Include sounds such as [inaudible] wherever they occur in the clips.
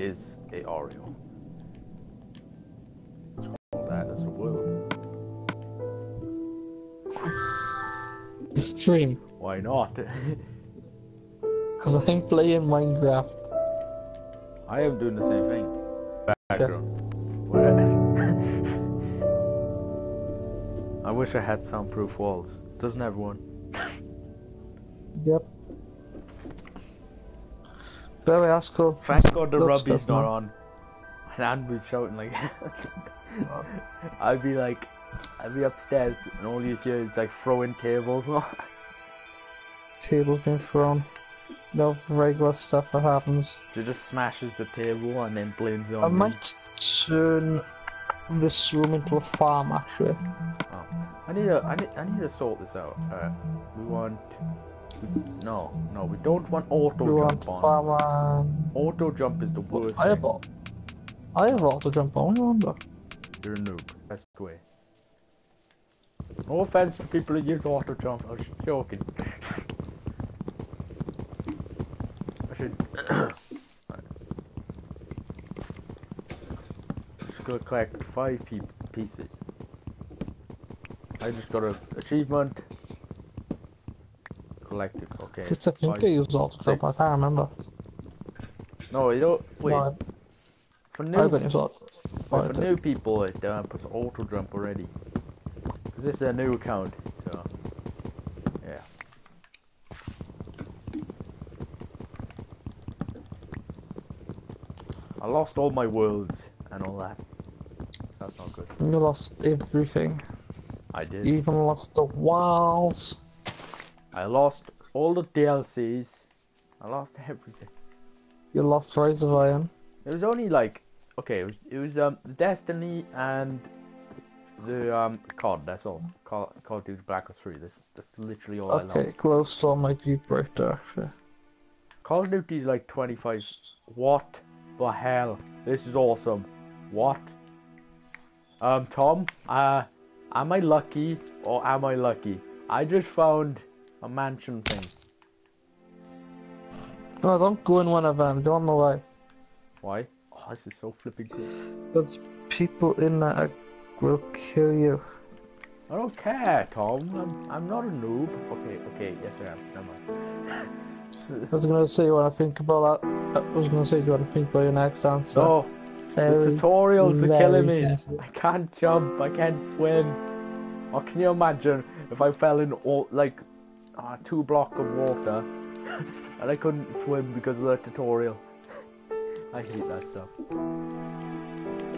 is a Oreo. That as a world. Stream. Why not? Because I'm playing Minecraft. I am doing the same thing. Background. What? [laughs] I wish I had soundproof walls. Doesn't everyone? Yep. Very that's cool. Thank God the Love rubby's not on. And Andrew's shouting like. [laughs] I'd be like, I'd be upstairs and all you hear is like throwing tables. and [laughs] all. Table being thrown. No regular stuff that happens. she just smashes the table and then blames it on I me. might turn this room into a farm actually. Oh. I need to, I need, I need to sort this out. Uh, we want, no, no, we don't want auto We jump want on. farm Auto jump is the worst. I have all. I have auto jump on, wonder. You're a noob. Best way. No offense to people who use auto jump. I was joking. I should. [coughs] Just gonna collect five pieces. I just got a achievement. Collected. Okay. Because I think five- I used auto jump, I can't remember. No, you don't. Wait. No, for new haven't used auto But for new people, it uh, puts auto jump already. Because this is a new account, so. Yeah. I lost all my worlds and all that. That's not good. You lost everything. I did. You even lost the walls. I lost all the DLCs. I lost [laughs] everything. You lost Rise of Iron. It was only like, okay, it was, it was um Destiny and the um COD. That's all. Call Call of Duty Black Ops 3. This that's literally all I lost. Okay, Glowstone might be brighter actually. Call of Duty is like 25. What the hell? This is awesome. What? Um, Tom, uh, am I lucky or am I lucky? I just found a mansion thing. No, don't go in one of them. Don't know why. Why? Oh, this is so flipping cool. There's people in there will kill you. I don't care, Tom. I'm, I'm not a noob. Okay, okay, yes I am. Never mind. I was gonna say what I think about that. I was gonna say, do you want to think about your next answer? No, the tutorials are killing me. careful. I can't jump. I can't swim. Or can you imagine if I fell in all, like uh, two block of water [laughs] and I couldn't swim because of the tutorial? [laughs] I hate that stuff.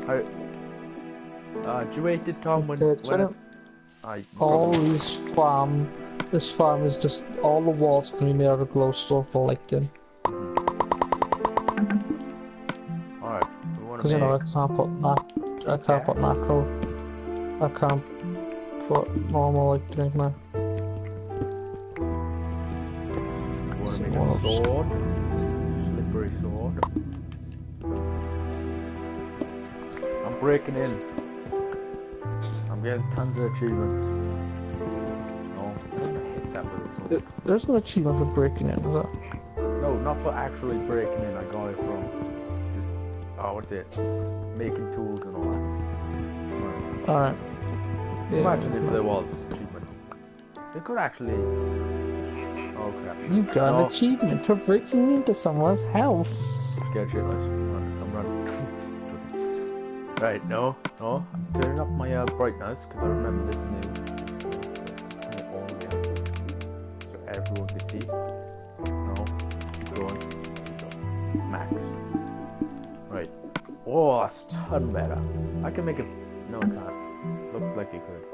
I, uh, do you Tom? When, when turn it, I all these farm, this farm is just all the walls can be made out of glowstone for lighting. Alright, we want Because to you know I can't put nat, I can't put natural. I can't put normal like drink now. We want to make One a of- sword. Slippery sword. I'm breaking in. I'm getting tons of achievements. No, hit that with a sword. There's an achievement for breaking in, is there? No, not for actually breaking in. I got it from just oh, what's it? Making tools and all that. Right. Alright. Yeah. Imagine if there was achievement. They could actually. Oh crap! You got an achievement for breaking into someone's house. Scared shitless. Run, I'm running. [laughs] right, no, no. I'm turning up my uh, brightness because I remember this new. Turn it all the way up so everyone can see. No, keep going. Keep going. Max. Right. Oh, that's a ton better. I can make it. No, I can't. Looked like it could.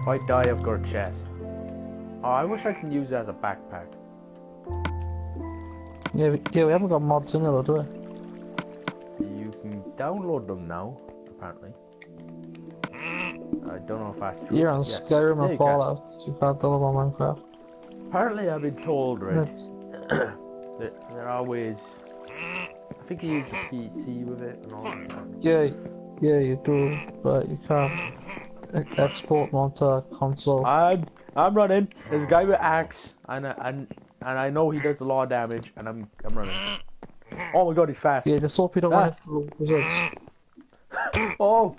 If I die, I've got a chest. Oh, I wish I could use it as a backpack. Yeah, we, yeah, we haven't got mods in it, though, do we? You can download them now, apparently. I don't know if that's true. You're on. Skyrim Yeah, or can. Fallout. so You can't download on Minecraft. Apparently, I've been told, right, [coughs] that there are ways. I think you use a PC with it and all that. Yeah, yeah, you do, but you can't export them onto a console. I'm, I'm running. There's a guy with axe, and I- and and I know he does a lot of damage, and I'm I'm running. Oh my god, he's fast. Yeah, just hope you don't Ah. run into the. Oh,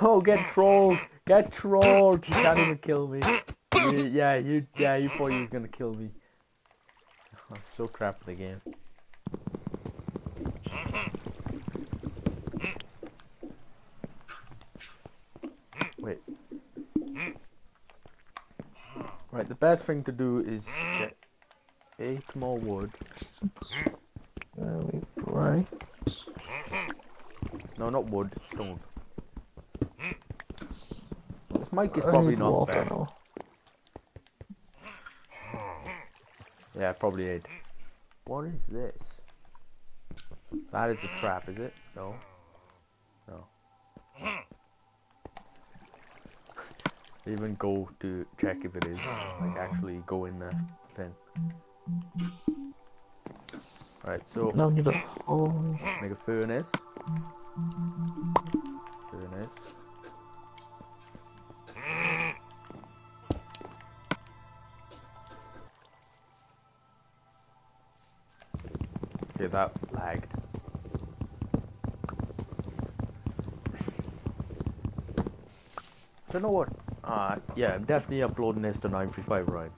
oh, get trolled, get trolled. You can't even kill me. You, yeah, you, yeah, you thought you was gonna kill me. I'm so crap at the game. Wait. Right, the best thing to do is get eight more wood. Very bright. No, not wood, stone. This mic is I probably not water best. now. Yeah, probably eight. What is this? That is a trap, is it? No. No. Even go to check if it is. Like [sighs] actually go in the thing. Alright, so Now we need a hole. make a furnace. Furnace. Okay, that lagged. Don't know what. Uh, yeah, I'm definitely uploading this to 935Ryan.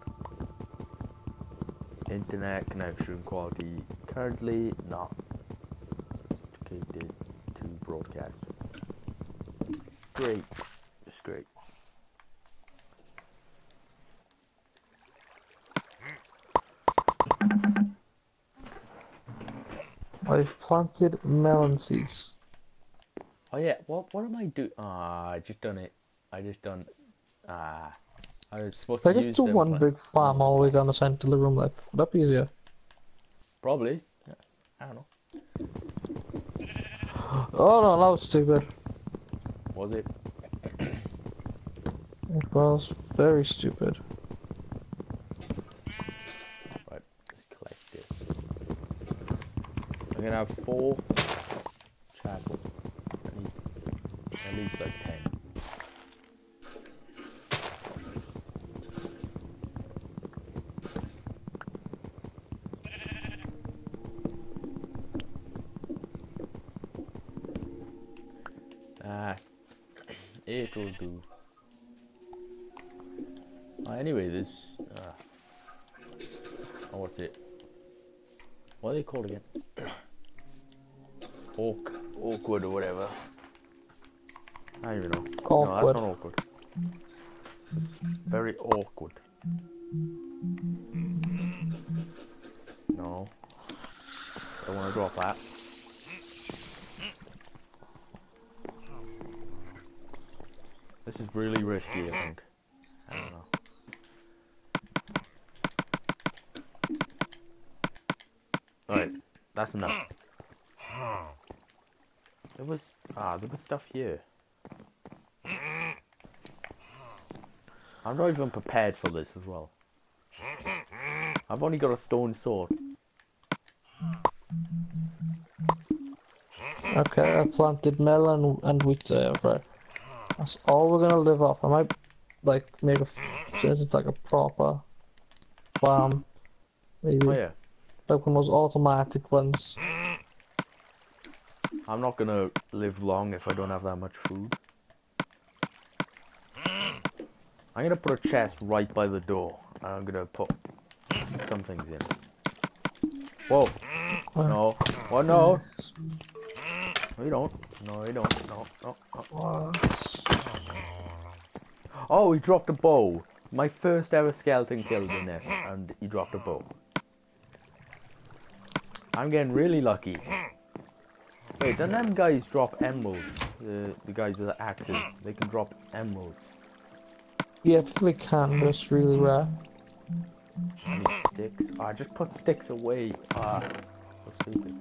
Internet connection quality currently not sophisticated to broadcast. Great. It's great. I've planted melon seeds. Oh yeah, what what am I doing? Ah, I just done it. I just done. Ah, I was supposed If I to just do one big farm all the way down the centre of the room, like, would that be easier? Probably. Yeah, I don't know. Oh no, that was stupid. Was it? It was very stupid. Right. Let's collect this. I'm gonna have four oh, what's it? What are they called again? [coughs] Awk, awkward or whatever. I don't even know. No, Awkward. that's not awkward. This is very awkward. No. Don't want to drop that. This is really risky, I think. I don't know. Alright, that's enough. There was ah, there was stuff here. I'm not even prepared for this as well. I've only got a stone sword. Okay, I planted melon and wheat there, right? That's all we're gonna live off. I might, like, make a, f- change it like a proper farm. Maybe, Oh yeah, like one of those automatic ones. I'm not gonna live long if I don't have that much food. I'm gonna put a chest right by the door. and I'm gonna put some things in. Whoa! No! Oh no! No, you don't. No, you don't. No, no, no. Oh, he dropped a bow. My first ever skeleton killed in this, and he dropped a bow. I'm getting really lucky. Wait, don't them guys drop emeralds? The, the guys with the axes, they can drop emeralds. Yeah, they can, but it's really rare. I need sticks. Ah, just put sticks away. Ah, so stupid.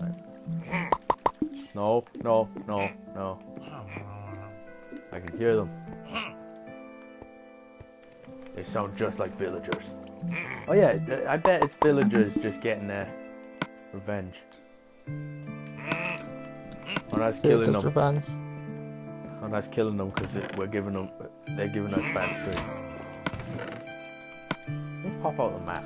Right. No, no, no, no. I can hear them. They sound just like villagers. Oh yeah, I bet it's villagers just getting their revenge. On us Yeah, killing just them. revenge. On us killing them because we're giving them, they're giving us bad food. Let me pop out the map.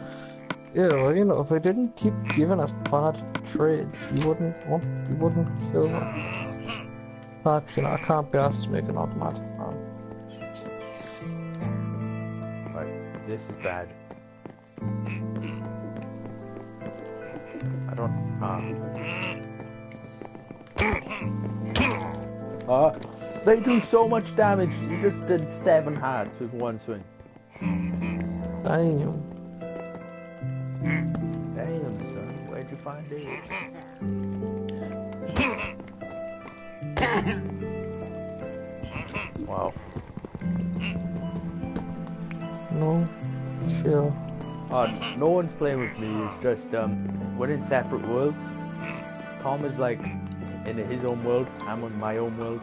Yeah, well, you know, if they didn't keep giving us bad trades, we wouldn't want, we wouldn't kill them. Mm-hmm. Actually, I can't be asked to make an automatic farm. Right, this is bad. Ah. Uh, they do so much damage. You just did seven hearts with one swing. Damn. Damn, son. Where'd you find these? wow. No, chill. Uh, no one's playing with me. It's just um, we're in separate worlds. Tom is like in his own world. I'm in my own world.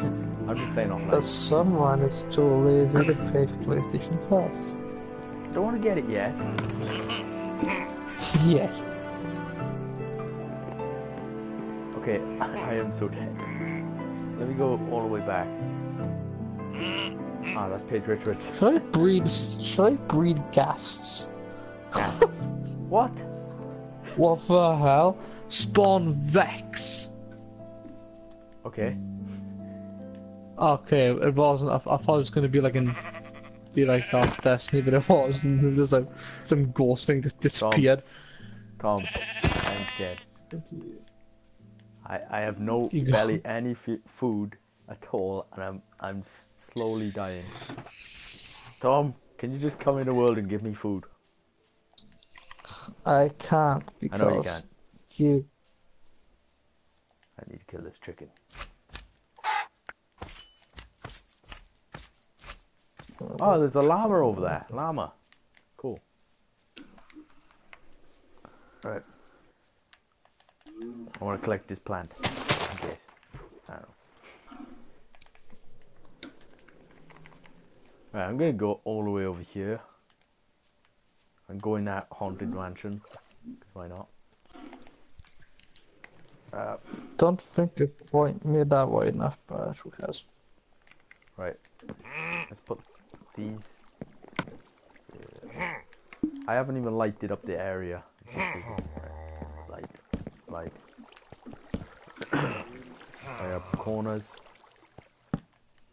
I'm just playing online. But someone is too lazy to pay for PlayStation Plus. Don't want to get it yet. [laughs] yeah. Okay, I am so dead. Let me go all the way back. Ah, that's Page Richards. Should I breed? Should I breed ghasts? what? What the hell? Spawn Vex. Okay. Okay, it wasn't. I, I thought it was gonna be like in, be like off Destiny, but it wasn't. [laughs] It was just like some ghost thing just disappeared. Tom, I'm scared. I I have no You got- barely any f- food at all, and I'm I'm slowly dying. Tom, can you just come in the world and give me food? I can't I know you because can't. you. I need to kill this chicken. Oh, there's a llama over there. Llama. Cool. Right. I want to collect this plant. In case. I don't know. Right, I'm gonna go all the way over here. And go in that haunted mansion. why not? Uh, Don't think it point made that way enough, but who cares? Right. Let's put these. there. I haven't even lighted up the area. It's just because- Light, light. I have corners.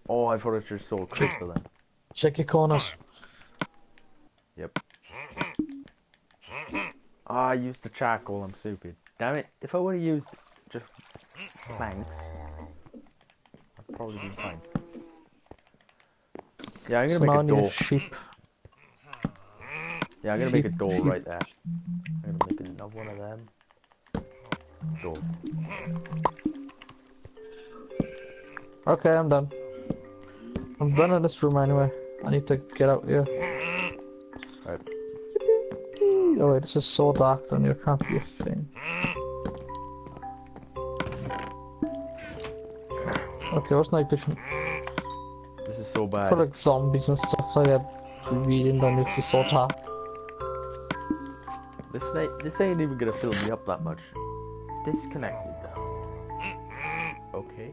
Oh, I thought it just saw crystal then. Check your corners. Yep. Ah, I used the charcoal. I'm stupid. Damn it! If I would have used just planks, I'd probably be fine. Yeah, I'm gonna make a door. sheep. Yeah, I'm gonna make a door sheep. right there. I'm gonna make another one of them. Door. Okay, I'm done. I'm done in this room anyway. I need to get out here. Right. Oh wait, this is so dark down here, I can't see a thing. Okay, what's night vision? This is so bad. For like zombies and stuff like that, reading 'cause it's so dark. This ain't, this ain't even gonna fill me up that much. Disconnected. Though. Okay.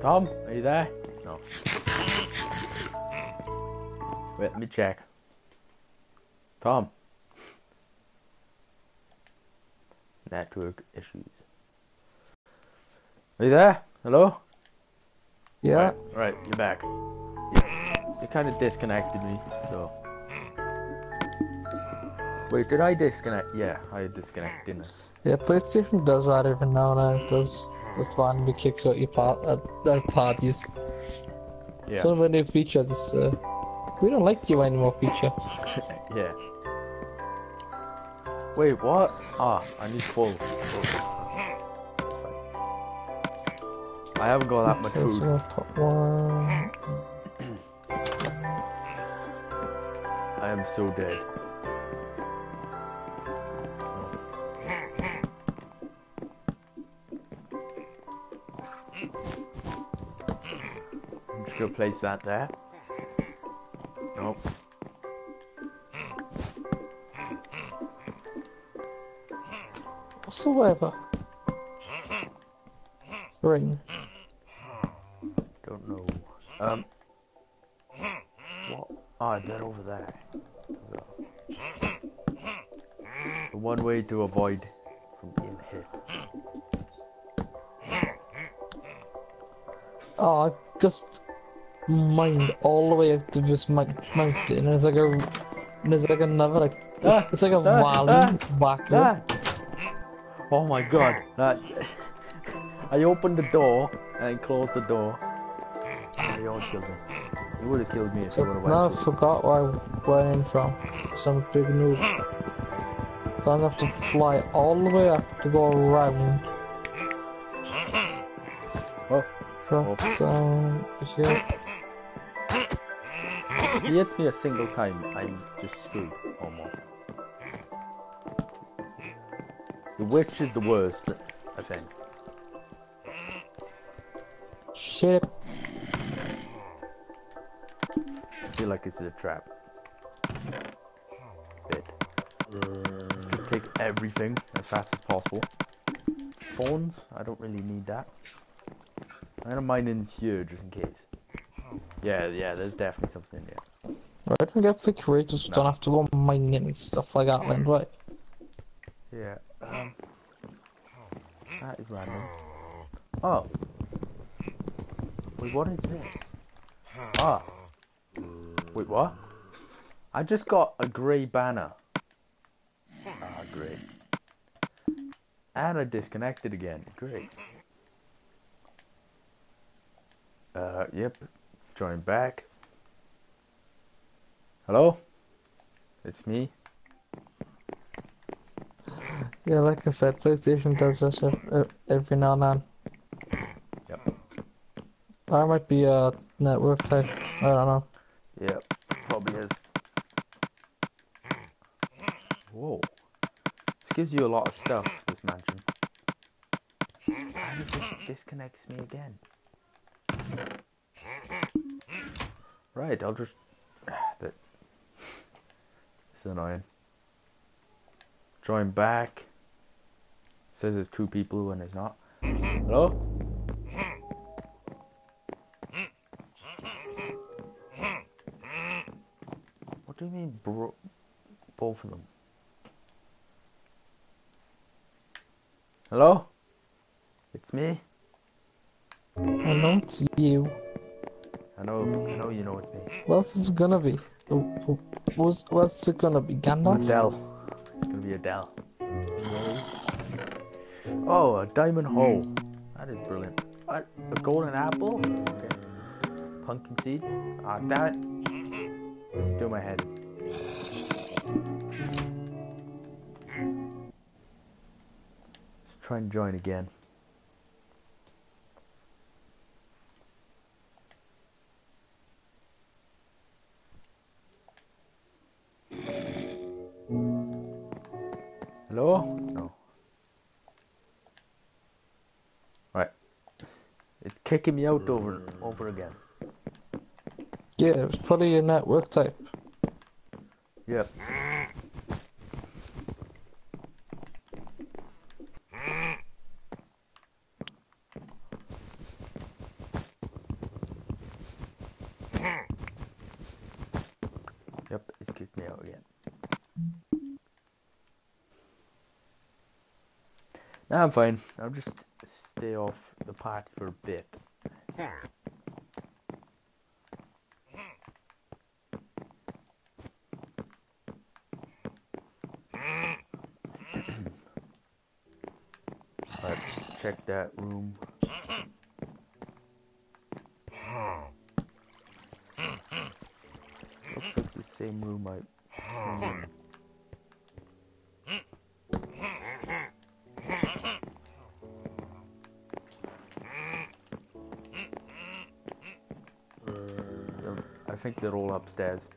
Tom, are you there? No. Wait, let me check. Tom. Network issues. Are you there? Hello? Yeah, Right, right, you're back. You kind of disconnected me, so. Wait, did I disconnect? Yeah, I disconnected, didn't I? yeah, PlayStation does that every now and then. It does. Just randomly kicks out your part uh, their parties. Yeah. So when they feature this, uh, we don't like you anymore feature. [laughs] yeah. Wait, what? Ah, I need full. I haven't got that much food. we'll put one. I am so dead. I'm just gonna place that there. Whatsoever. Ring. Don't know. Um. What? Ah, they're over there. The one way to avoid from being hit. Oh, I just mined all the way up to this mountain. There's like a, there's like another like, it's, Ah, it's like a ah, valley ah, back. Ah! Oh my god. That I opened the door and closed the door. They all killed me. They would have killed me if So would have now. I forgot where I went in from. Some big noob. So I'm have to fly all the way up to go around. Oh, Drop Oh. down here. he hits me a single time, I'm just screwed almost. The witch is the worst, I think. Shit. I feel like this is a trap. Bit. Just take everything as fast as possible. Phones, I don't really need that. I'm gonna mine in here just in case. Yeah, yeah, there's definitely something in there. Right, I guess the creators No. don't have to go mining and stuff like that then, hmm. right? Yeah. Um, that is random. Oh. Wait, what is this? Ah. Wait, what? I just got a grey banner. Ah, great. And I disconnected again. Great. Uh, yep. Join back. Hello? It's me. Yeah, like I said, PlayStation does this ev- ev- every now and then. Yep. That might be a network type. I don't know. Yep, probably is. Whoa. This gives you a lot of stuff, this mansion. And it just disconnects me again. Right, I'll just... Ah, that... It's annoying. Join back. Says there's two people when there's not. Mm-hmm. Hello? What do you mean, bro? Both of them. Hello? It's me. I know it's you. I know. I know you know it's me. What else is it gonna be? Who- who- What's, what's it gonna be? Gandalf? Adele. It's gonna be Adele. Oh, a diamond hole. That is brilliant. What? A golden apple? Okay. Pumpkin seeds? Ah, it. Let's do my head. Let's try and join again. Hello? No. Right. It's kicking me out over mm-hmm. over again. Yeah, it's probably a network type. Yep. Yep, it's kicked me out again. Now I'm fine. I'll just stay off the party for a bit. Right, check that room. [coughs] Looks like the same room I they're all upstairs.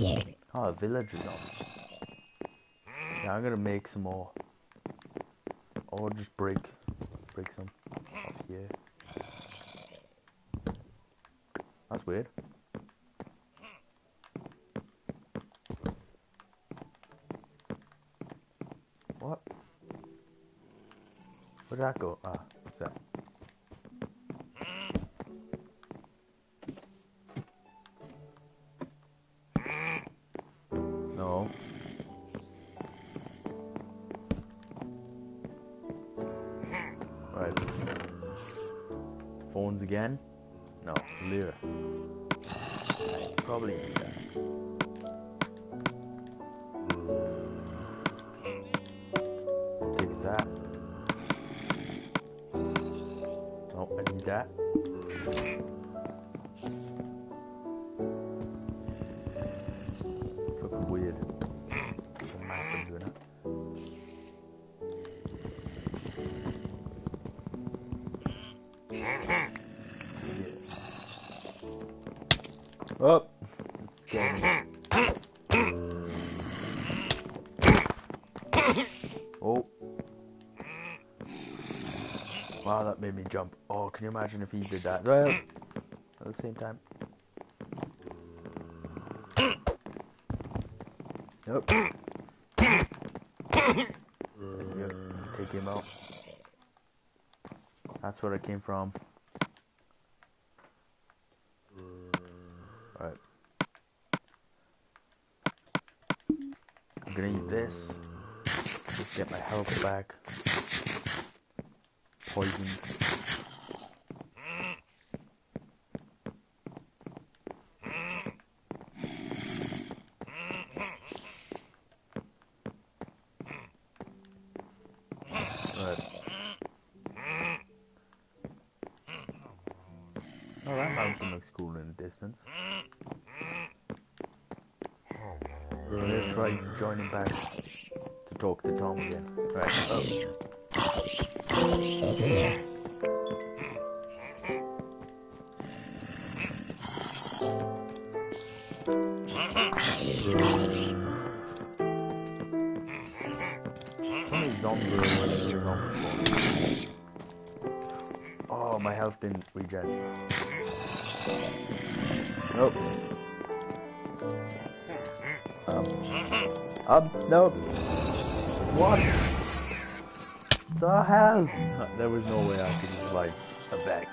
Oh, a villager. Yeah, I'm gonna make some more. Or just break, break some off here. That's weird. What? Where'd that go? Ah, Wow, that made me jump. Oh, can you imagine if he did that? Well, [clears throat] at the same time. Nope. There you go. Take him out. That's where I came from. Alright. I'm gonna eat this. Just get my health back. Poison. Right. Oh, that mountain looks cool in the distance. I'm gonna try joining back to talk to Tom again. Right. Oh. [laughs] Oh, my health didn't regen. Nope. Um. Um, nope. What? There was no way I could survive a Vex.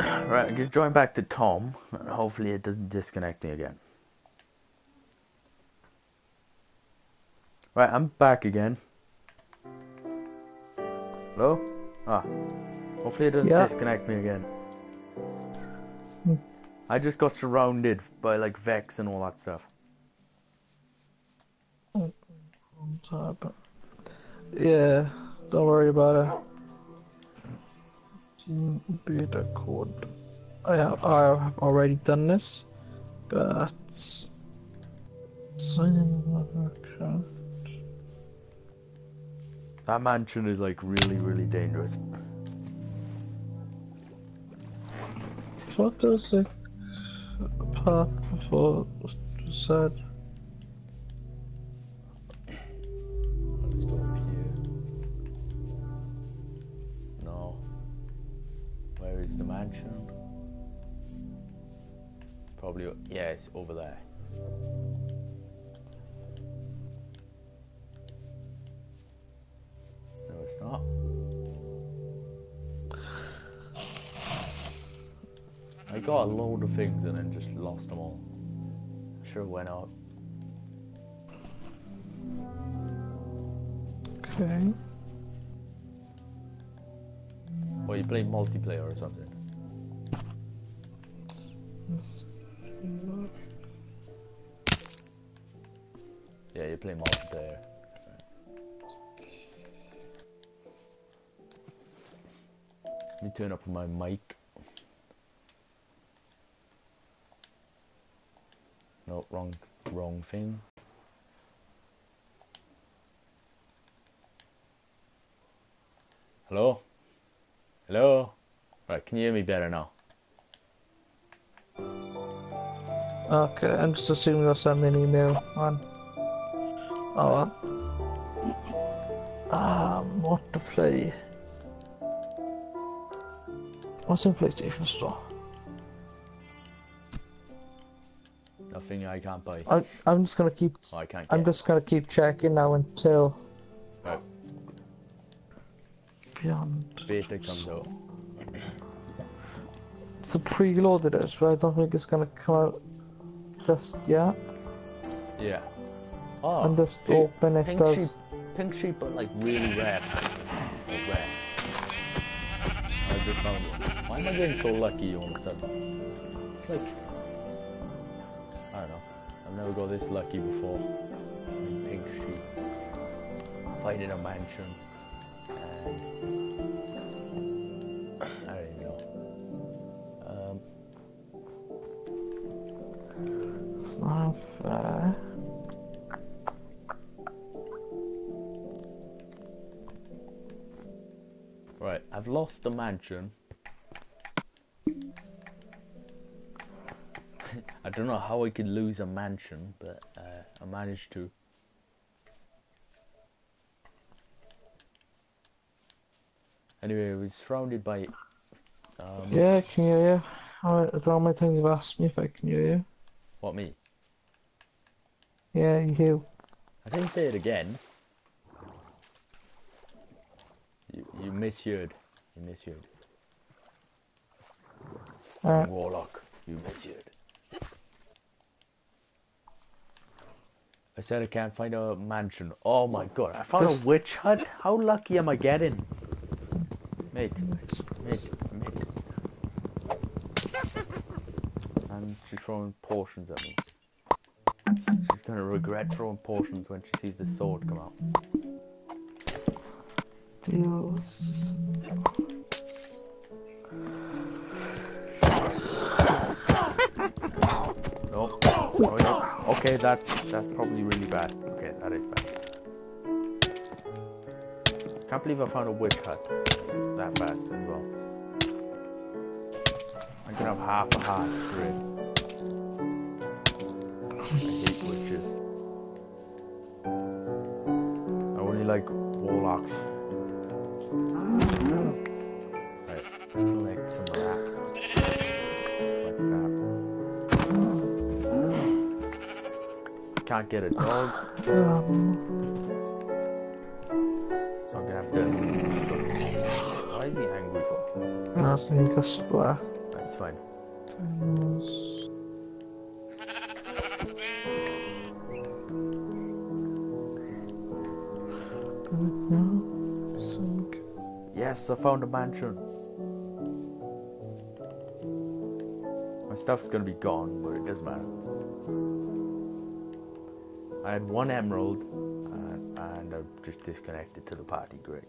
[clears throat] right, I'm just join back to Tom, and hopefully it doesn't disconnect me again. Right, I'm back again. Hello? Ah. Hopefully it doesn't Yeah. disconnect me again. I just got surrounded by like Vex and all that stuff. But- Yeah, don't worry about it. Beta code. I have, I have already done this, but sign in account. That mansion is like really, really dangerous. What does it path before said? It's probably yeah, it's over there. No, it's not. I got a load of things and then just lost them all. Sure went out. Okay. Or you play multiplayer or something. Yeah, you're play multiplayer. Let me turn up my mic. No, wrong, wrong thing. Hello? Hello? Right, can you hear me better now? Okay, I'm just assuming you'll send me an email on. Oh. Um, what to play? What's in PlayStation Store? Nothing I can't buy. I, I'm just gonna keep. Oh, I can't I'm just gonna keep checking now until Right, beyond. beta comes out. It's a preloaded but I don't think it's gonna come out just yet. Yeah. Oh, I'm just pink- hoping it pink does. sheep, pink sheep, but like really rare. Like rare. I just found one. Why am I getting so lucky all of a sudden? It's like I don't know. I've never got this lucky before. In pink sheep. Finding a mansion. And The mansion. [laughs] I don't know how I could lose a mansion, but uh, I managed to. Anyway, it was surrounded by. Um, Yeah, I can hear you. Alright, all my things have asked me if I can hear you. What me? Yeah, you. I didn't say it again. You you misheard. You misheard. Alright. Warlock, you misheard. I said I can't find a mansion. Oh my god, I found a witch hut? How lucky am I getting? Mate, mate, mate. And she's throwing portions at me. She's gonna regret throwing portions when she sees the sword come out. Deals. Nope. Oh. Okay, that's that's probably really bad. Okay, that is bad. Can't believe I found a witch hut that fast as well. I can have half a heart. Great. I hate witches. I only like warlocks. Right, collect some of. Like that. Can't get a dog, so I'm gonna have to. Why is he angry for? I think a splat. That's fine. Found a mansion. My stuff's gonna be gone, but it doesn't matter. I had one emerald, uh, and, and I've just disconnected to the party. Great.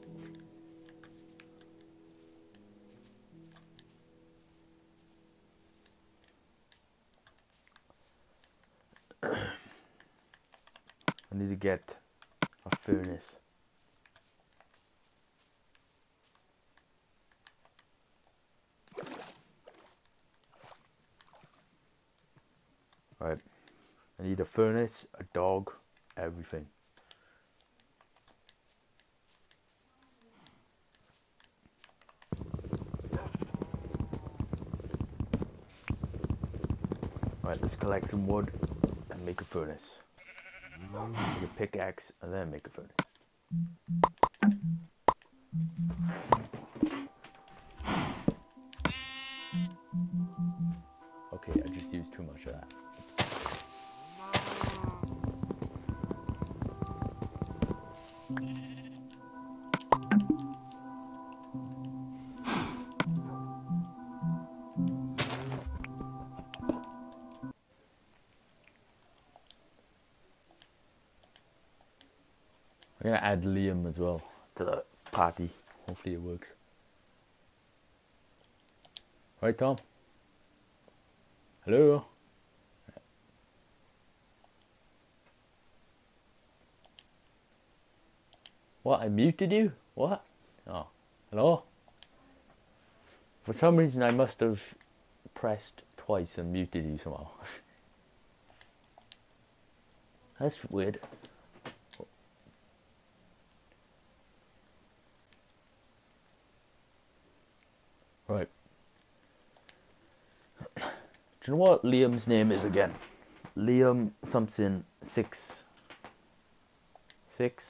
furnace, a dog, everything. All right, let's collect some wood and make a furnace. Make a pickaxe and then make a furnace. Gonna add Liam as well to the party. Hopefully it works. Right, Tom? Hello? What? I muted you? What? Oh, hello? For some reason, I must have pressed twice and muted you somehow. [laughs] That's weird. Right. [clears throat] Do you know what Liam's name is again? Liam something six. Six.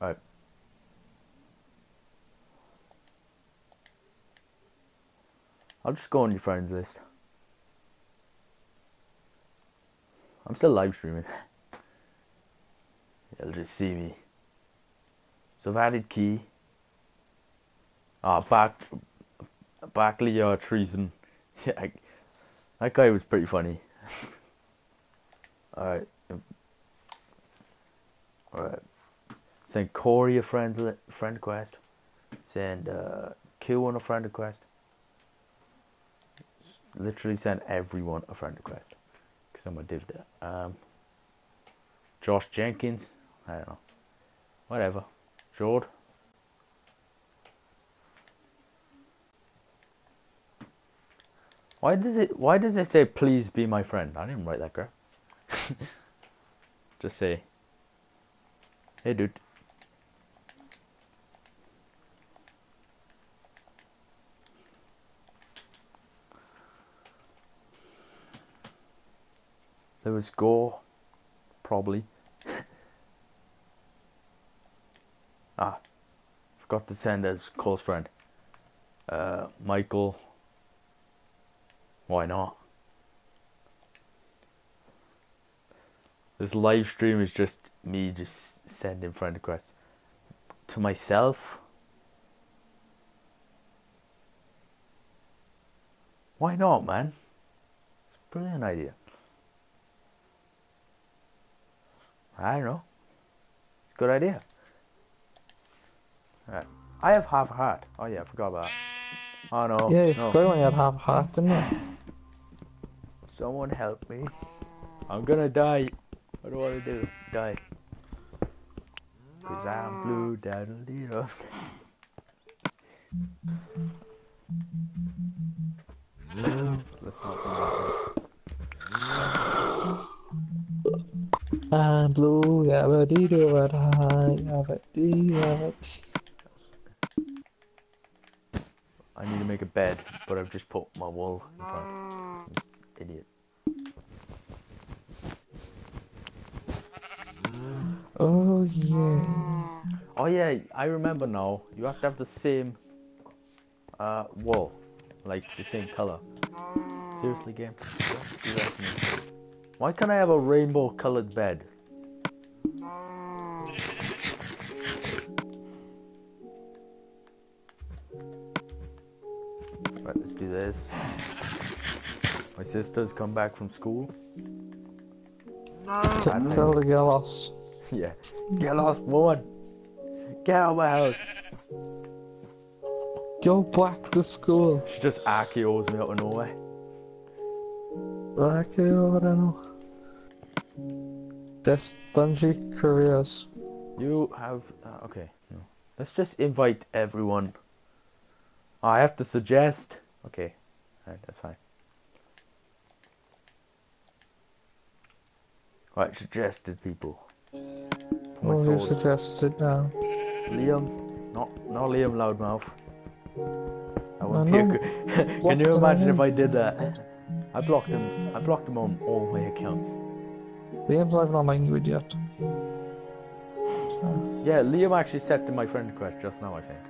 Right. I'll just go on your friends list. I'm still live streaming. [laughs] You'll just see me. So I've added key. Ah, back, Barkley or treason. [laughs] Yeah, that guy was pretty funny. [laughs] Alright. Alright. Send Corey a friend friend request. Send uh, Q on a friend request. Literally send everyone a friend request. Because I'm gonna do that. Um, Josh Jenkins. I don't know. Whatever. Jord. Why does it why does it say please be my friend? I didn't write that crap. [laughs] Just say Hey dude. There was Gore, probably. Ah, forgot to send as close friend. Uh, Michael. Why not? This live stream is just me just sending friend requests to myself. Why not, man? It's a brilliant idea. I don't know. Good idea. Alright. I have half a heart. Oh yeah, I forgot about that. Oh no. yeah, you no. forgot when you had half a heart, didn't you? Someone help me. I'm gonna die. What do I do? Die. Cause I'm blue, daddle dee [laughs] Let's not sing that I'm blue, yabba dee doo but I yabba dee yabba dee. I need to make a bed, but I've just put my wool in front. Idiot. Oh yeah. Oh yeah, I remember now. You have to have the same uh wool, like the same color. Seriously, game. Do that to me. Why can't I have a rainbow colored bed? Do this. My sister's come back from school. T- tell her to get lost. Yeah. Get lost, woman. Get out of my house. Go back to school. She just RKO's me out of nowhere. Back here, I don't know. This Bungie careers. You have uh, okay. No. Let's just invite everyone. I have to suggest. Okay, alright, that's fine. Right, suggested people. My Oh, you suggested now. Liam, Not, not Liam Loudmouth. I I won't be a know. good- What [laughs] Can you imagine if? I did that? I blocked him. I blocked him on all my accounts. Liam's not even online you idiot. Yeah, Liam actually sent to my friend request just now, I think.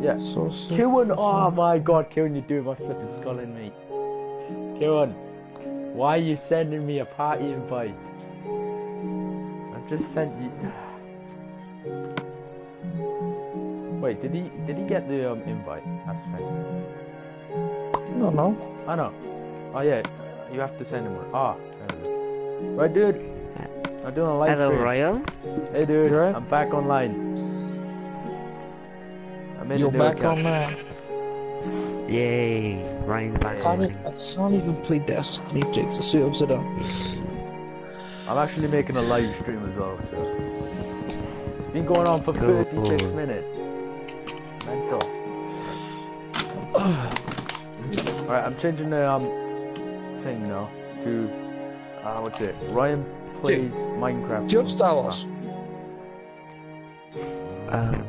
Yeah. So sick. Kewan, oh my god, Kewan, you're doing my flipping skull in me. Kewan, why are you sending me a party invite? I just sent you. [sighs] Wait, did he did he get the um, invite? That's fine. No, no. I know. Oh yeah, you have to send him one. Ah, go. Right, dude. I'm doing a live Hello, stream. Royal. Hey, dude. You alright? I'm back online. I'm in You're a new back account. on there. Yay, Ryan's back I can't, on. even, I can't even play Destiny, Jake. The suit upside down. I'm actually making a live stream as well, so it's been going on for Cool. 36 minutes. Mental. [sighs] Alright, I'm changing the um thing now to uh what's it? Ryan plays Minecraft. Do you have Star Wars? Um,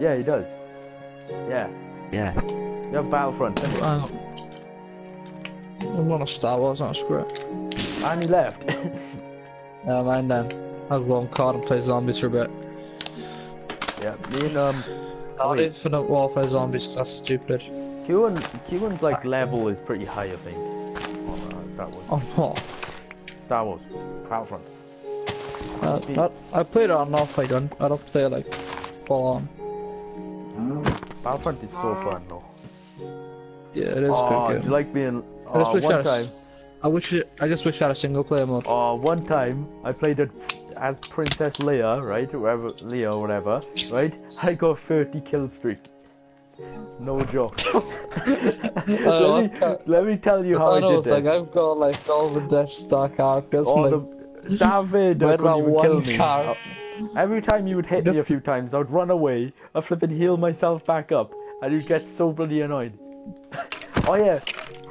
Yeah, he does. Yeah, yeah. you have Battlefront, don't you? Hang on. I'm on a Star Wars, not a square. and he left. [laughs] Never mind then. I'll go on card and play zombies for a bit. yeah, me and um Not Wait. Infinite Warfare zombies, that's stupid. Q and Q&'s like level is pretty high, I think. On uh, Star Wars. Oh no. Star Wars. Battlefront. Uh, I, I played it on off, I don't, I don't play it like full on. Battlefront is so fun though. Yeah, it is a oh, good do you like being? I just Oh, wish I one a s- time. I wish it, I just wish I had a single player mode. Oh, uh, one time I played it as Princess Leia, right? Whoever Leia or whatever, right? I got 30 kill streak. No joke. [laughs] [laughs] let, oh, me, can't- let me tell you how I I, know, did it's this. like I've got like all the Death Star characters. oh, like, the, David Where couldn't even kill me. car- oh. Mm. Every time you would hit me a few times, I'd run away, I'd flip and heal myself back up, and you'd get so bloody annoyed. [laughs] oh yeah,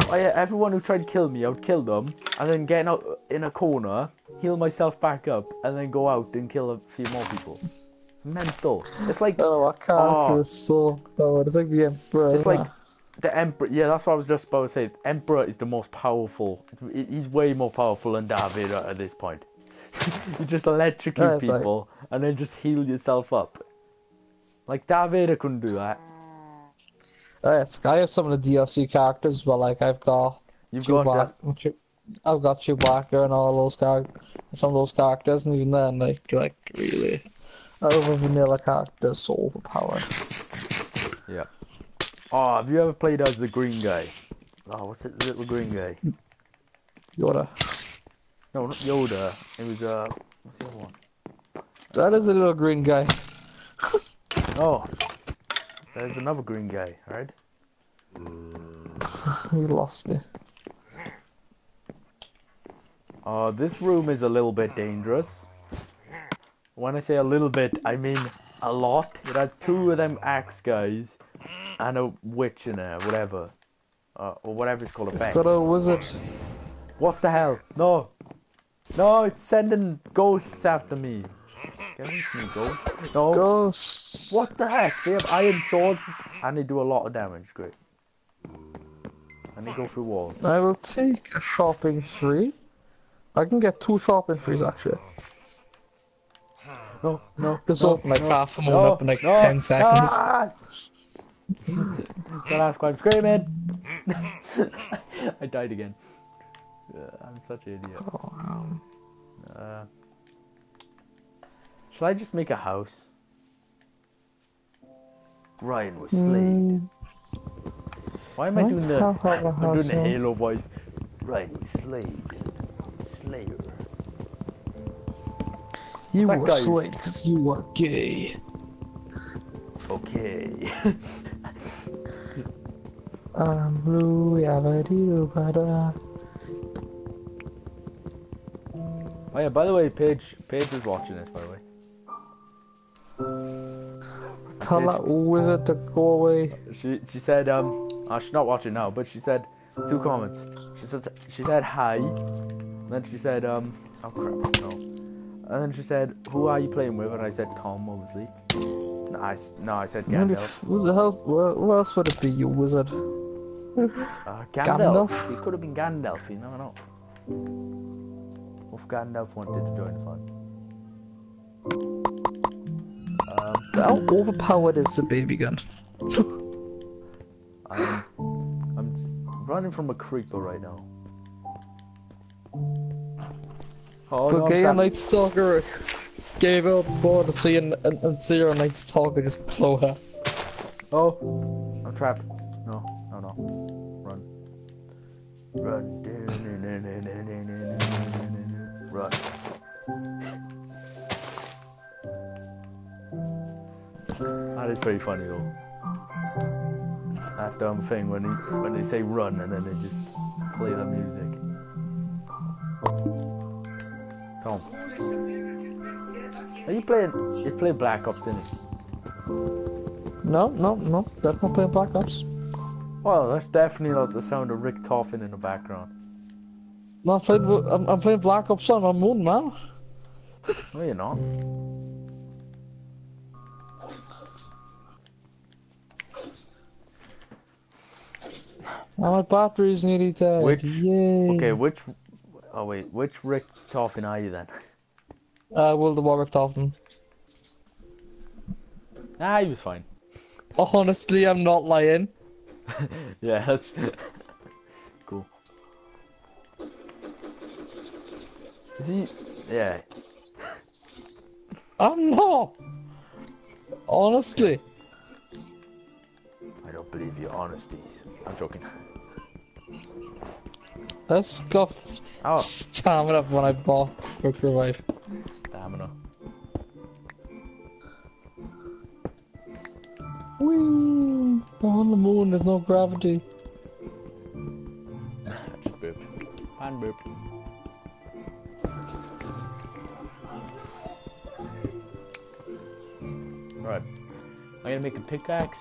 oh yeah, everyone who tried to kill me, I would kill them, and then get out in a corner, heal myself back up, and then go out and kill a few more people. It's mental. It's like, Oh, our character Oh. is so good. It's like the Emperor. it's like it? the Emperor, yeah, that's what I was just about to say. Emperor is the most powerful, he's way more powerful than David at at this point. [laughs] you just electrocute Yeah, it's like- people and then just heal yourself up. Like David couldn't do that. Uh, I have some of the DLC characters, but like I've got You've got Chewbacca, that. Chew- I've got Chewbacca and all those characters, some of those characters, and even then, like, like really, over vanilla characters, so overpowered. Yeah. Oh, have you ever played as the green guy? Oh, what's it, the little green guy? Yoda. No, not Yoda. It was uh, what's the other one? That is a little green guy. [laughs] Oh, there's another green guy, right? [laughs] you lost me. Uh, this room is a little bit dangerous. When I say a little bit, I mean a lot. It has two of them axe guys and a witch in there, whatever. Uh, or whatever it's called, a It's got a wizard. What the hell? No! No, it's sending ghosts after me. Get away from me, ghost. No. Ghosts. What the heck? They have iron swords and they do a lot of damage. Great. And they go through walls. I will take a shopping free. I can get two shopping frees actually. No, no. Just no, open like no, half a no, moment up in like no, 10 seconds. ah! [laughs] Don't ask why I'm screaming. [laughs] I died again. Uh, I'm such an idiot. Oh, um, Uh, shall I just make a house? Ryan was Slade. mm, Why am I I doing the? I'm doing the Halo voice. Ryan was. Slayer. you were guy? because you were gay. Okay. I'm blue, yabba-dee-doo-ba-da. Oh yeah. By the way, Paige. Paige is watching this. By the way. Tell that wizard to go away. She she said um. Uh, she's not watching now, but she said two comments. She said she said hi. Then she said um. Oh crap. No. And then she said, "Who are you playing with?" And I said, "Tom Obviously. No, I no, I said Gandalf. Who the hell? Who who else would it be? You wizard. Uh, Gandalf. Gandalf? It could have been Gandalf. You never know. If Gandalf wanted to join the fun. Um, How overpowered is the baby gun? [laughs] I'm, I'm running from a creeper right now. Oh no, okay, a trapped. Night Stalker gave out board to see and, and, and see your Night Stalker just blow her. Oh, I'm trapped. Funny though. That dumb thing when he, when they say run and then they just play the music. Tom. Are you playing you play Black Ops didn't you? No, no, no. Definitely playing Black Ops. Well, that's definitely not the sound of Richtofen in the background. No, I'm playing, I'm, I'm playing Black Ops on my moon, man. No, you're not. My battery's nearly. Which- Yay. Okay, which? Oh wait, which Rick Toffin are you then? Uh, Will the Warwick Toffin. Ah, he was fine. Honestly, I'm not lying. [laughs] yeah, that's [laughs] cool. Is he? Yeah. [laughs] I'm not. Honestly. I don't believe your honesty. I'm joking. Let's go Oh, stamina when I bought Quick Revive. stamina. Whee! On the moon, there's no gravity. Just burped. And burped. Alright. I'm gonna make a pickaxe.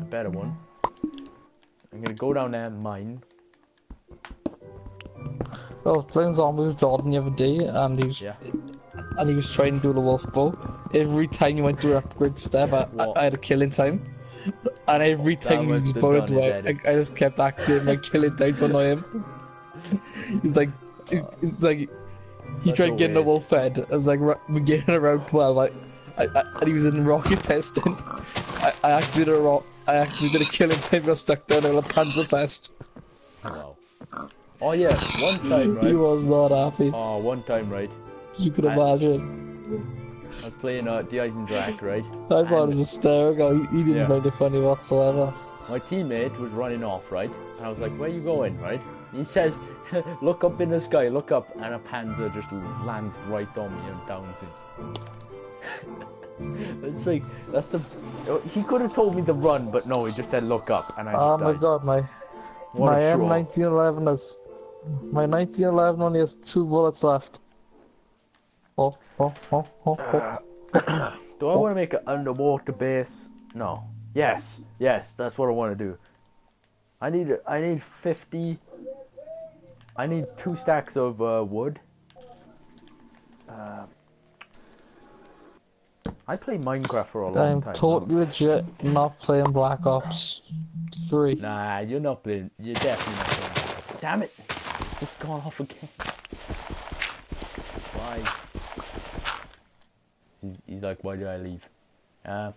A better one. I'm gonna go down there and mine. I was playing zombies with Jordan the other day, and he was Yeah. and he was trying to do the wolf bow. Every time you went to an upgrade step, I, I, I had a killing time. And every time he was about to done do his it, edit. I, I just kept activating my killing time to annoy him. He was like, it uh, was like, he Such tried getting the wolf fed. I was like, we're getting around 12. Like, I, I, and he was in rocket [laughs] testing. I, I activated a rock. I actually did a killing. I stuck down in a Panzerfest. Wow. Oh yeah, one [laughs] time, right? He was not happy. Oh, one time, right? You could I- imagine. I was playing uh, the Eisendrache, right? I thought it was hysterical. He, he didn't Yeah. find it funny whatsoever. My teammate was running off, right? And I was like, where you going, right? He says, [laughs] look up in the sky, look up, and a panzer just lands right on me and downs me. [laughs] [laughs] it's like, that's the... He could have told me to run, but no, he just said look up, and I just Oh my died. god, my What my. M1911 has my 1911 only has two bullets left. Oh, oh, oh, oh, oh. [coughs] Do I want to make an underwater base? No. Yes, yes, that's what I want to do. I need I need fifty. I need two stacks of uh, wood. Uh, I played Minecraft for a long I'm time. totally legit not playing Black Ops 3. Nah, you're not playing. You're definitely not playing. Damn it! It's gone off again. Why? He's, he's like, why did I leave? Uh,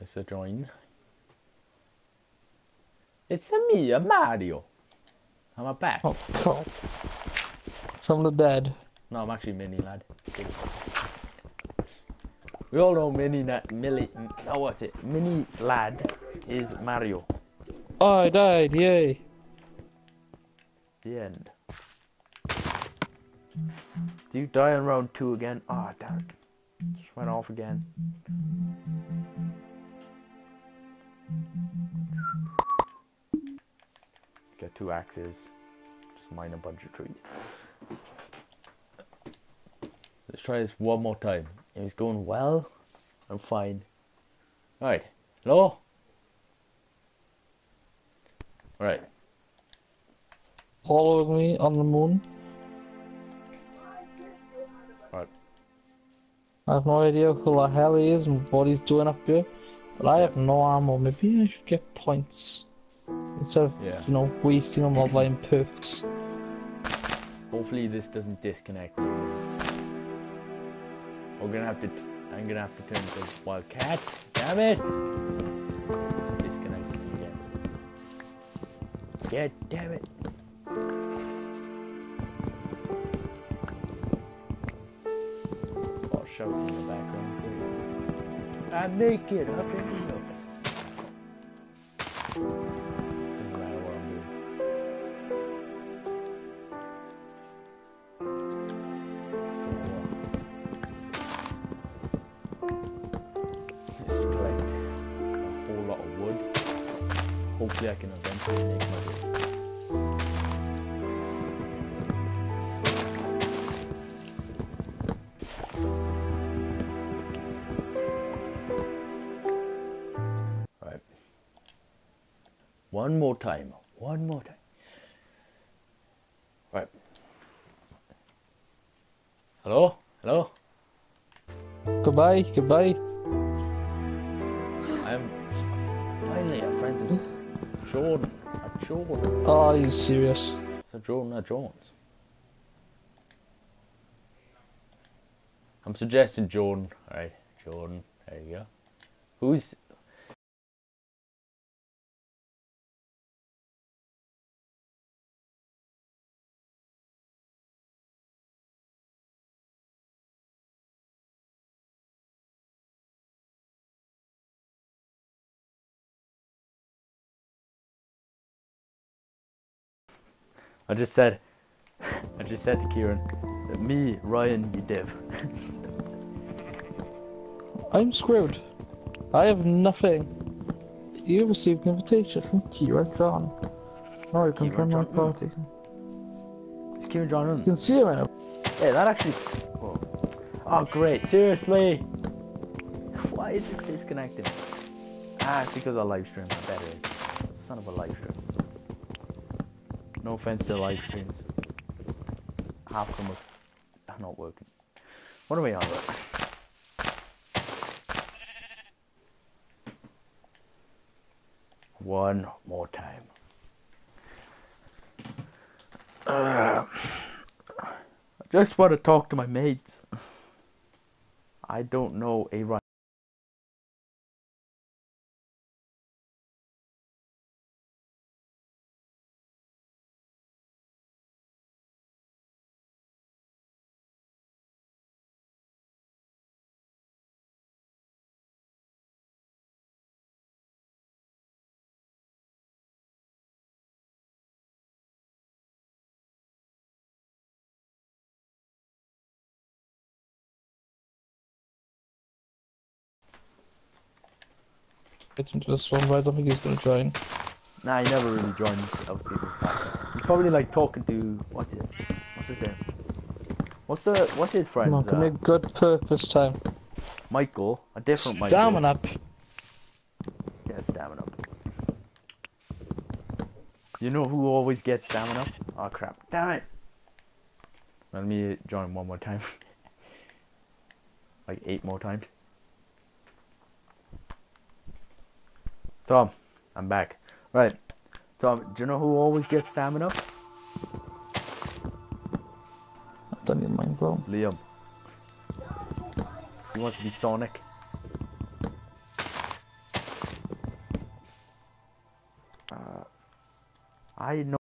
let's join. It's a me, a Mario. I'm a back. Oh god. From the dead. No, I'm actually Mini Ladd. We all know Mini na- Millie. Oh, what's it? Mini Ladd is Mario. Oh, I died, yay. The end. Do you die in round two again? Ah, oh, damn it. Just went off again. Get two axes. Just mine a bunch of trees. Let's try this one more time. If it's going well, I'm fine. Alright. Hello? Alright. following me on the moon. Right. I have no idea who the hell he is and what he's doing up here, but I have no ammo. Maybe I should get points instead of Yeah. you know wasting them while buying perks. Hopefully this doesn't disconnect. We're gonna have to. I'm gonna have to turn to Wildcat. Damn it! Disconnect again. God damn it! Oh, shout in the background. I make it up in Hopefully I can eventually make my base. Right. One more time. One more time. Right. Hello? Hello? Goodbye, goodbye. I'm finally a friend Jordan. A Jordan. Oh, are you serious? It's a Jordan a Jones. I'm suggesting Jordan. Alright, Jordan. There you go. Who's I just said [laughs] I just said to Kieran that me, Ryan, you div. [laughs] I'm screwed. I have nothing. You received an invitation from Kieran John. No, you can join my party. Is Kieran John You on? can see him in. Yeah, that actually. Whoa. Oh, great! Seriously, why is it disconnected? Ah, it's because I live stream. I bet it is. Son of a live stream. No offense to live streams. Half of them are not working. What are we on? One more time. Uh, I just want to talk to my mates. I don't know a right. Get into the one, but I don't think he's gonna join. Nah, he never really joined other podcasts. He's probably like talking to what's it? What's his name? What's the what's his friend? Come on, give me a Uh, good this time. Michael, a different Michael. Stamina up. Yeah, stamina. Up. You know who always gets stamina? Oh crap! Damn it! Let me join one more time. [laughs] like eight more times. Tom, I'm back. Right, Tom. Do you know who always gets stamina? Don't get mind blown. Liam. He wants to be Sonic. Uh, I know.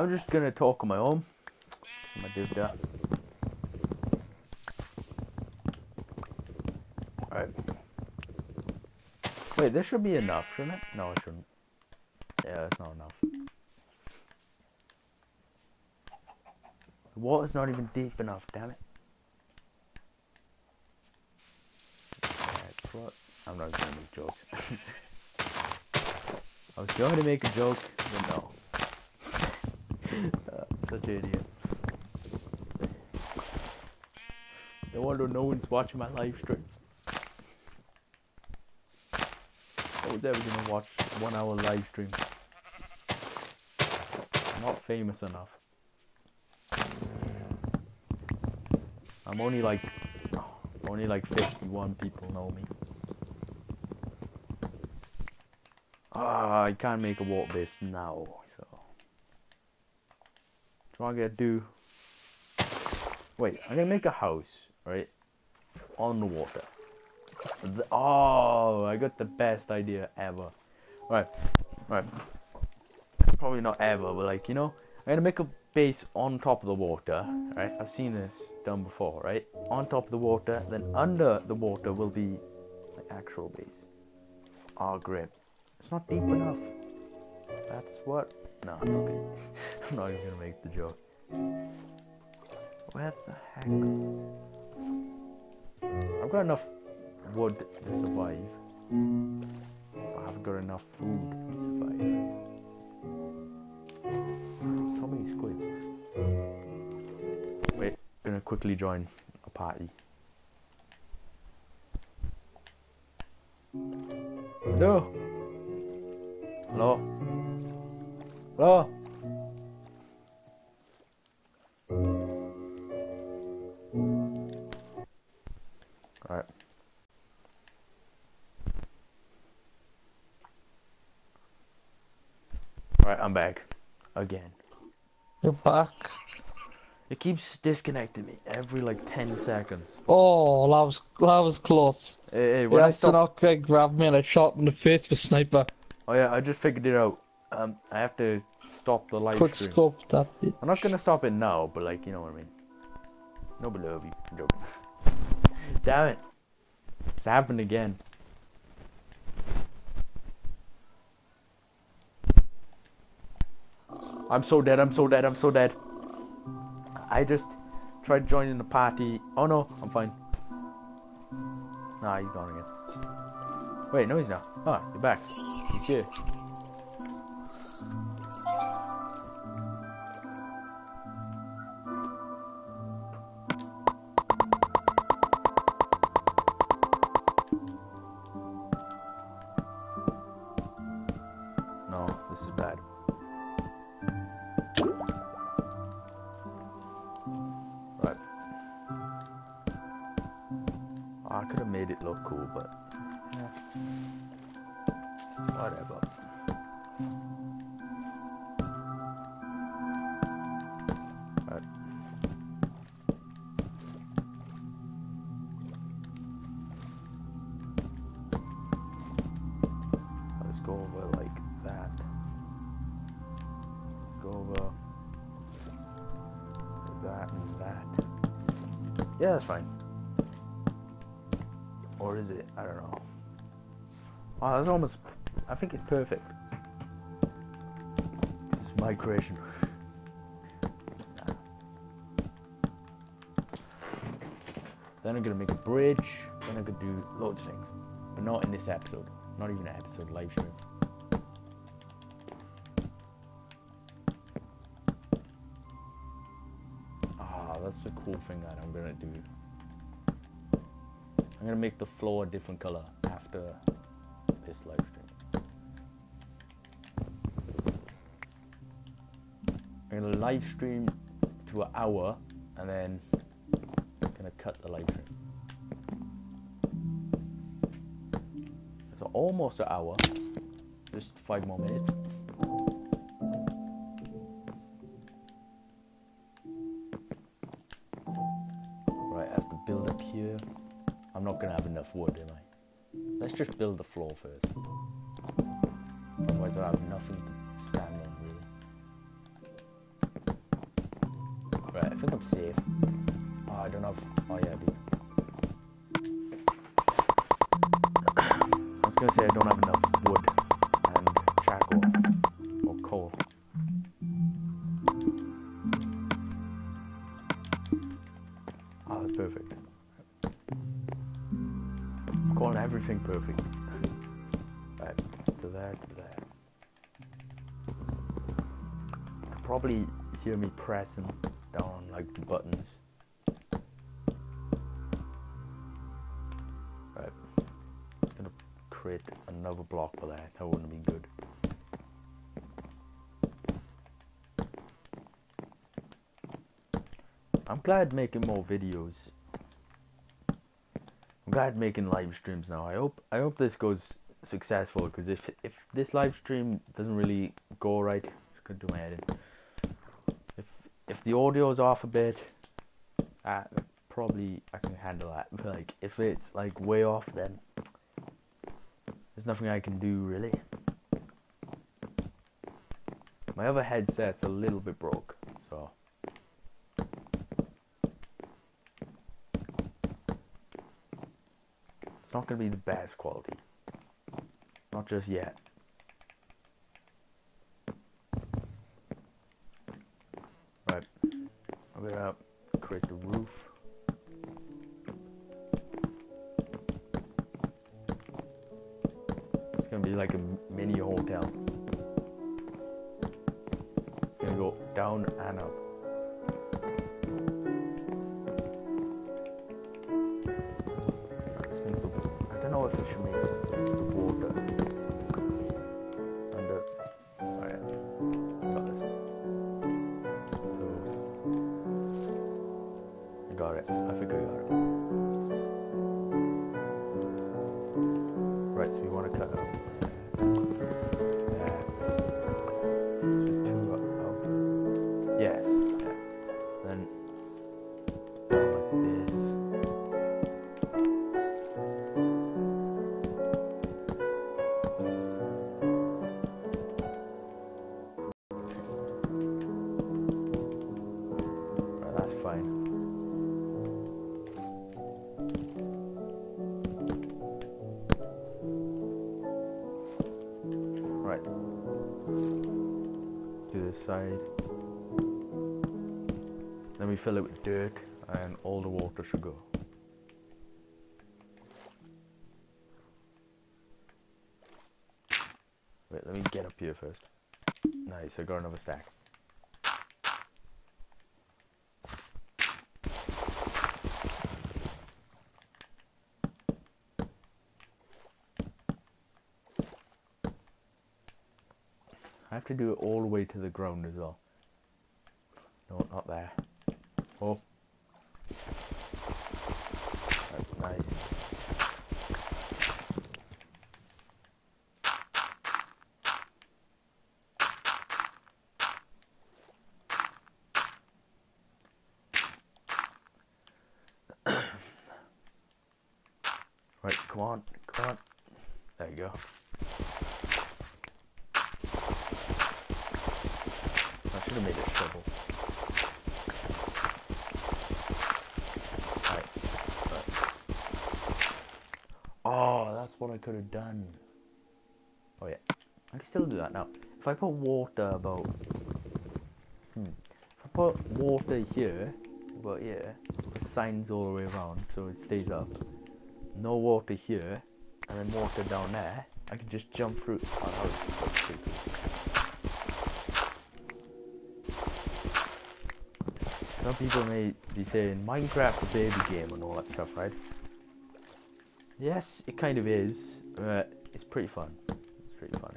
I'm just gonna talk on my own. I'm gonna do that. Alright. Wait, this should be enough, shouldn't it? No, it shouldn't. Yeah, it's not enough. The water's not even deep enough, damn it. I'm not gonna make jokes. [laughs] I was going to make a joke, but no. Such an idiot. No wonder no one's watching my live streams. No one's ever gonna watch one hour live stream. I'm not famous enough. I'm only like only like 51 people know me. Ah, I can't make a water base now, so. I'm gonna do? Wait, I'm gonna make a house, right? On the water. The- oh, I got the best idea ever. Right, right. Probably not ever, but like, you know, I'm gonna make a base on top of the water, right? I've seen this done before, right? On top of the water, then under the water will be the actual base. Oh, great. It's not deep enough. That's what. No, gonna. I'm not even gonna make the joke. Where the heck? I've got enough wood to survive. I haven't got enough food to survive. So many squids. Wait, gonna quickly join a party. Hello? Hello? Hello? I'm back. Again. You're back. It keeps disconnecting me every like 10 seconds. Oh, that was that was close. Hey, hey, when Yeah, I stop... Sinok guy grabbed me and I shot him in the face with sniper. Oh yeah, I just figured it out. Um, I have to stop the live Quick stream. scope that bit. I'm not gonna stop it now, but like, you know what I mean. Nobody love you. I'm joking. [laughs] Damn it. It's happened again. I'm so dead, I'm so dead, I'm so dead. I just tried joining the party. Oh no, I'm fine. Nah, he's gone again. Wait, no he's not. Oh, you're back. He's here. That's fine. Or is it? I don't know. Wow, that's almost. I think it's perfect. It's my creation. Then I'm gonna make a bridge. Then I'm gonna do loads of things, but not in this episode. Not even an episode live stream. That's a cool thing that I'm gonna do. I'm gonna make the floor a different color after this live stream. I'm gonna live stream to an hour and then I'm gonna cut the live stream. So almost an hour, just five more minutes. Build the floor first. Me pressing down like the buttons. Right. Just gonna create another block for that. That wouldn't be good. I'm glad making more videos. I'm glad making live streams now. I hope I hope this goes successful because if if this live stream doesn't really go right, it's gonna do my head in. If the audio is off a bit, probably I can handle that. But [laughs] like if it's like way off, then there's nothing I can do really. My other headset's a little bit broke, so. It's not going to be the best quality. Not just yet. Right. I'm to create the roof. It's to be like a mini hotel. It's to go down and up. I don't know if it should make Then we fill it with dirt and all the water should go. Wait, let me get up here first. Nice, I got another stack. I have to do it all the way to the ground as well. No, not there. Oh. That's nice. Right, come on, come on. There you go. I should have made a shovel. Right, right. Oh, that's what I could have done. Oh yeah, I can still do that now. If I put water about, hmm, if I put water here, about here, the signs all the way around so it stays up. No water here, and then water down there. I can just jump through. Oh. Some people may be saying Minecraft's a baby game and all that stuff, right? Yes, it kind of is. but it's pretty fun. It's pretty fun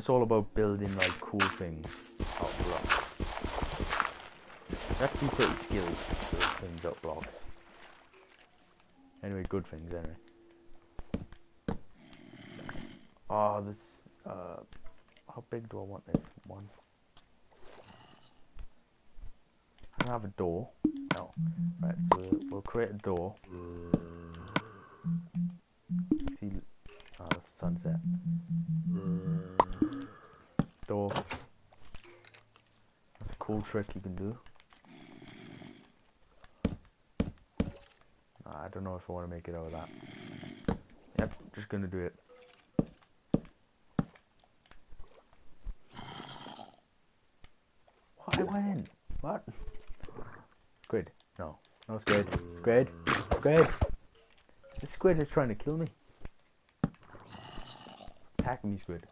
It's all about building like cool things out of blocks. You have to be pretty skilled to build things out blocks. Anyway, good things anyway. Oh, this. Uh, how big do I want this? One. I have a door. No. Right, so we'll create a door. See, oh, that's sunset. Door. That's a cool trick you can do. I don't know if I want to make it out of that. Yep, just gonna do it. What? I went in. What? Squid. No. No squid. Squid. Squid. The squid is trying to kill me. Attack me, squid.